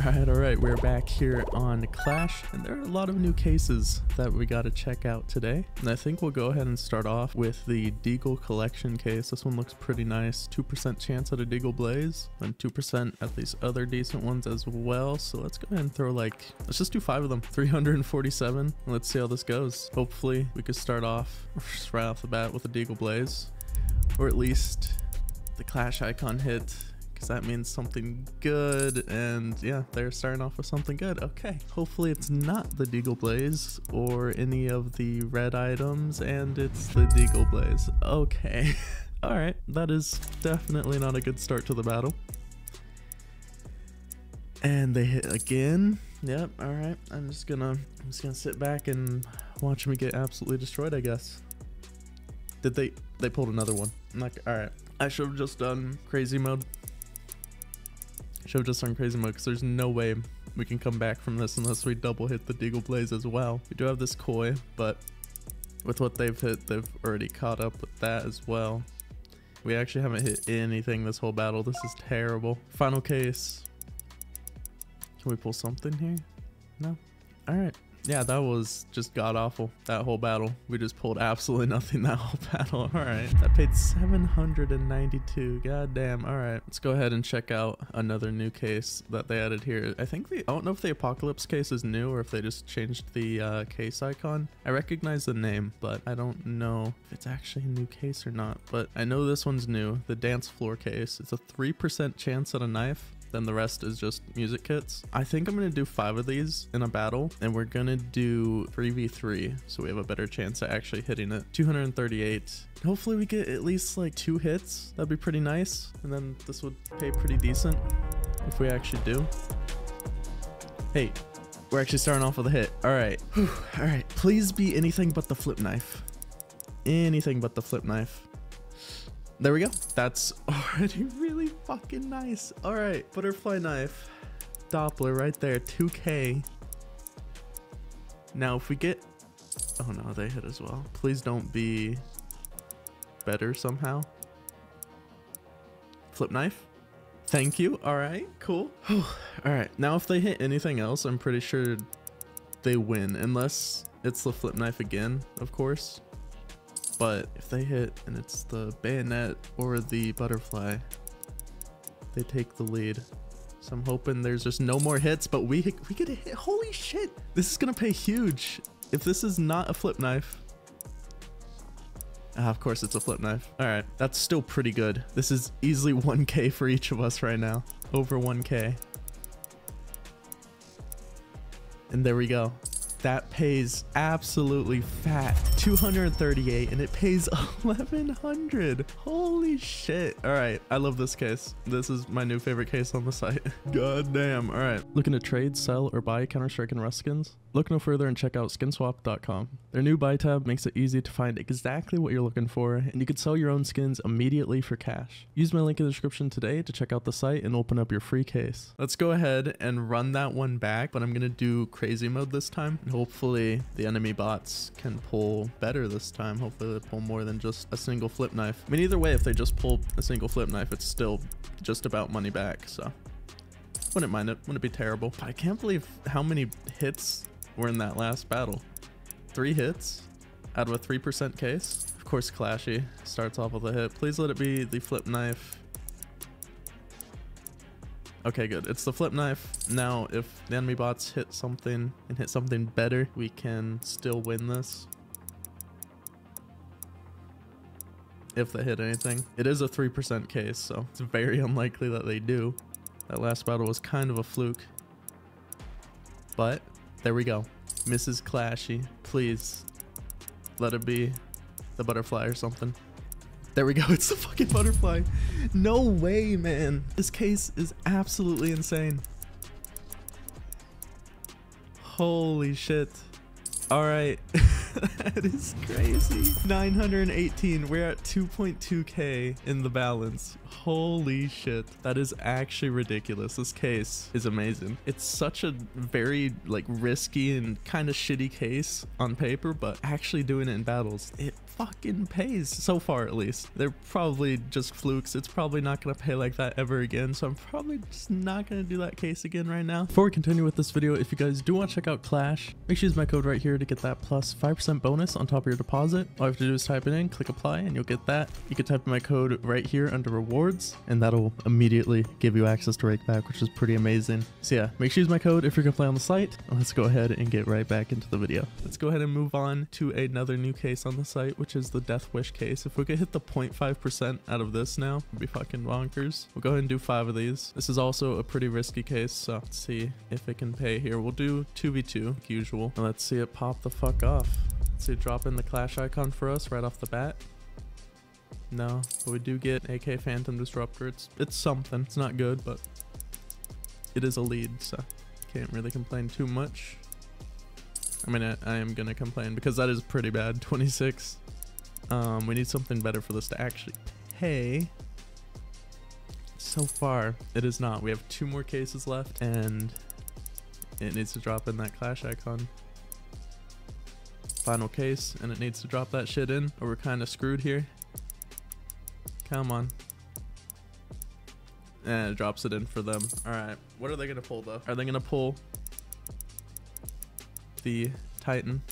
Alright, alright, we're back here on Clash, and there are a lot of new cases that we gotta check out today. And I think we'll go ahead and start off with the Deagle Collection case. This one looks pretty nice. 2% chance at a Deagle Blaze, and 2% at these other decent ones as well. So let's go ahead and throw like, let's just do five of them. 347. Let's see how this goes. Hopefully we could start off right off the bat with a Deagle Blaze, or at least the Clash icon hit because that means something good. And yeah, they're starting off with something good. Okay, hopefully it's not the Deagle Blaze or any of the red items, and it's the Deagle Blaze. Okay, all right, that is definitely not a good start to the battle. And they hit again. Yep. All right. I'm just gonna I'm just gonna sit back and watch me get absolutely destroyed. I guess. Did they they pulled another one? I'm like, all right. I should have just done crazy mode. Have just done crazy mode because there's no way we can come back from this unless we double hit the Deagle Blaze as well. We do have this Koi, but with what they've hit, they've already caught up with that as well. We actually haven't hit anything this whole battle. This is terrible. Final case. Can we pull something here? No? Alright. Yeah, that was just god awful. That whole battle. We just pulled absolutely nothing that whole battle. Alright. That paid 792. God damn. Alright. Let's go ahead and check out another new case that they added here. I think the I don't know if the apocalypse case is new or if they just changed the uh, case icon. I recognize the name, but I don't know if it's actually a new case or not. But I know this one's new. The dance floor case. It's a 3% chance at a knife then the rest is just music kits. I think I'm gonna do five of these in a battle and we're gonna do 3v3 so we have a better chance at actually hitting it. 238. Hopefully we get at least like two hits. That'd be pretty nice. And then this would pay pretty decent if we actually do. Hey, we're actually starting off with a hit. All right. Whew. All right. Please be anything but the flip knife. Anything but the flip knife. There we go. That's already really fucking nice. All right, butterfly knife. Doppler right there, 2K. Now if we get, oh no, they hit as well. Please don't be better somehow. Flip knife. Thank you. All right, cool. All right, now if they hit anything else, I'm pretty sure they win, unless it's the flip knife again, of course. But if they hit and it's the bayonet or the butterfly, they take the lead. So I'm hoping there's just no more hits, but we we get a hit. Holy shit! This is gonna pay huge. If this is not a flip knife. Ah, of course it's a flip knife. All right, that's still pretty good. This is easily 1k for each of us right now. Over 1k. And there we go that pays absolutely fat 238 and it pays 1100 holy shit all right i love this case this is my new favorite case on the site god damn all right looking to trade sell or buy counter-strike and rust skins Look no further and check out skinswap.com. Their new buy tab makes it easy to find exactly what you're looking for, and you can sell your own skins immediately for cash. Use my link in the description today to check out the site and open up your free case. Let's go ahead and run that one back, but I'm to do crazy mode this time. Hopefully the enemy bots can pull better this time. Hopefully they pull more than just a single flip knife. I mean, either way, if they just pull a single flip knife, it's still just about money back, so... Wouldn't mind it. Wouldn't be terrible. But I can't believe how many hits were in that last battle. Three hits out of a 3% case. Of course, Clashy starts off with a hit. Please let it be the flip knife. Okay, good. It's the flip knife. Now, if the enemy bots hit something and hit something better, we can still win this. If they hit anything. It is a 3% case, so it's very unlikely that they do. That last battle was kind of a fluke. But there we go. Mrs. Clashy. Please. Let it be the butterfly or something. There we go. It's the fucking butterfly. No way, man. This case is absolutely insane. Holy shit. All right. that is crazy. 918. We're at 2.2k in the balance. Holy shit. That is actually ridiculous. This case is amazing. It's such a very like risky and kind of shitty case on paper, but actually doing it in battles, it fucking pays so far at least. They're probably just flukes. It's probably not gonna pay like that ever again. So I'm probably just not gonna do that case again right now. Before we continue with this video, if you guys do want to check out Clash, make sure you use my code right here to get that plus 5% bonus on top of your deposit. All you have to do is type it in, click apply, and you'll get that. You can type in my code right here under rewards, and that'll immediately give you access to Rakeback, which is pretty amazing. So yeah, make sure you use my code if you're gonna play on the site. Let's go ahead and get right back into the video. Let's go ahead and move on to another new case on the site, which is the Death Wish case. If we could hit the 0.5% out of this now, it'd be fucking bonkers. We'll go ahead and do five of these. This is also a pretty risky case, so let's see if it can pay here. We'll do 2v2, like usual. And let's see it pop the fuck off. Let's see drop in the Clash icon for us right off the bat. No, but we do get AK Phantom Disruptor. It's it's something. It's not good, but it is a lead, so can't really complain too much. I mean, I, I am gonna complain because that is pretty bad. 26. Um, we need something better for this to actually pay. So far, it is not. We have two more cases left, and it needs to drop in that Clash icon. Final case, and it needs to drop that shit in, or we're kind of screwed here. Come on. And it drops it in for them. All right. What are they to pull, though? Are they to pull the Titan?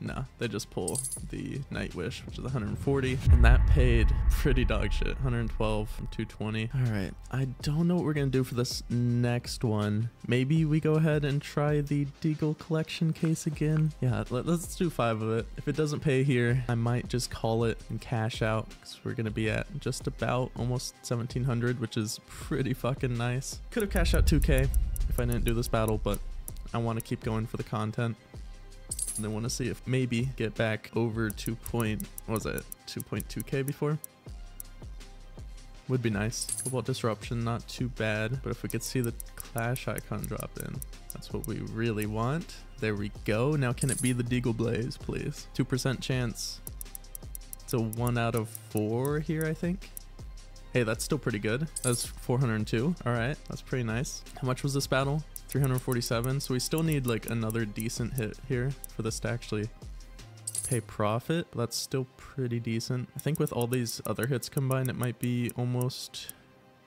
No, they just pull the Night Wish, which is 140, and that paid pretty dog shit, 112 from 220. All right, I don't know what we're gonna do for this next one. Maybe we go ahead and try the Deagle Collection case again. Yeah, let, us do five of it. If it doesn't pay here, I might just call it and cash out because we're gonna be at just about almost 1700, which is pretty fucking nice. Could have cashed out 2k if I didn't do this battle, but I want to keep going for the content. And I want to see if maybe get back over 2 point, what was it, 2.2k before? Would be nice. Cobalt Disruption, not too bad. But if we could see the Clash icon drop in, that's what we really want. There we go. Now can it be the Deagle Blaze, please? 2% chance. It's a 1 out of 4 here, I think. Hey, that's still pretty good. That's 402. All right, that's pretty nice. How much was this battle? 347. So we still need like another decent hit here for this to actually pay profit. That's still pretty decent. I think with all these other hits combined, it might be almost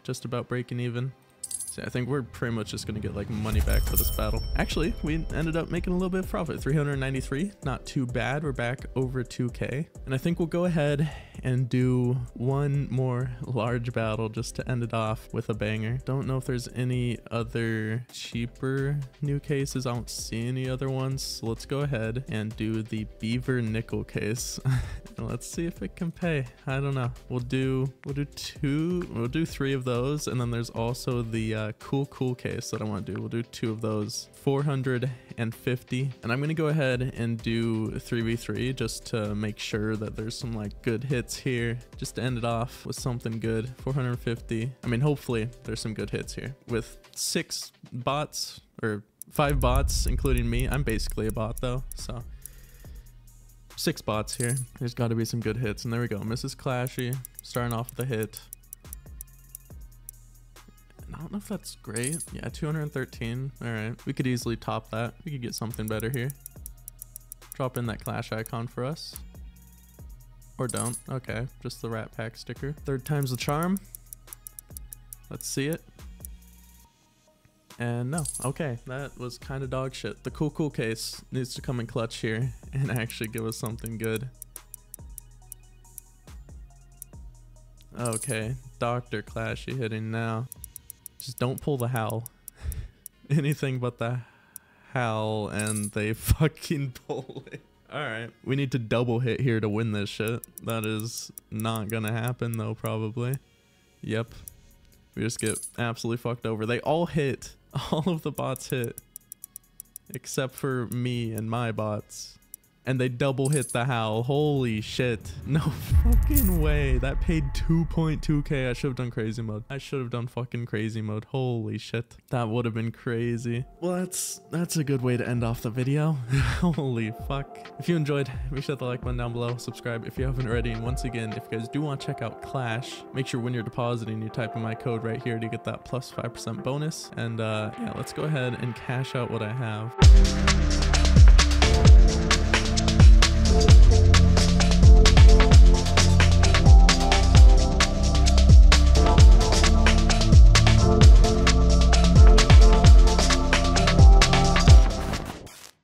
just about breaking even. I think we're pretty much just going to get like money back for this battle. Actually, we ended up making a little bit of profit. 393, not too bad. We're back over 2k. And I think we'll go ahead and do one more large battle just to end it off with a banger. Don't know if there's any other cheaper new cases. I don't see any other ones. So let's go ahead and do the beaver nickel case. let's see if it can pay. I don't know. We'll do we'll do two we'll do three of those and then there's also the uh, cool cool case that I want to do. We'll do two of those. 450 and I'm gonna go ahead and do 3v3 just to make sure that there's some like good hits hits here just to end it off with something good 450 i mean hopefully there's some good hits here with six bots or five bots including me i'm basically a bot though so six bots here there's got to be some good hits and there we go mrs clashy starting off the hit I don't know if that's great. Yeah, 213. All right. We could easily top that. We could get something better here. Drop in that clash icon for us. Or don't. Okay, just the Rat Pack sticker. Third time's the charm. Let's see it. And no, okay, that was kind of dog shit. The cool cool case needs to come in clutch here and actually give us something good. Okay, Dr. Clashy hitting now. Just don't pull the howl. Anything but the howl and they fucking pull it. Alright, we need to double hit here to win this shit. That is not gonna happen though, probably. Yep. We just get absolutely fucked over. They all hit. All of the bots hit. Except for me and my bots and they double hit the howl. Holy shit. No fucking way. That paid 2.2k. I should have done crazy mode. I should have done fucking crazy mode. Holy shit. That would have been crazy. Well, that's that's a good way to end off the video. Holy fuck. If you enjoyed, make sure to like button down below. Subscribe if you haven't already. And once again, if you guys do want to check out Clash, make sure when you're depositing, you type in my code right here to get that plus 5% bonus. And uh, yeah, let's go ahead and cash out what I have. Thank you.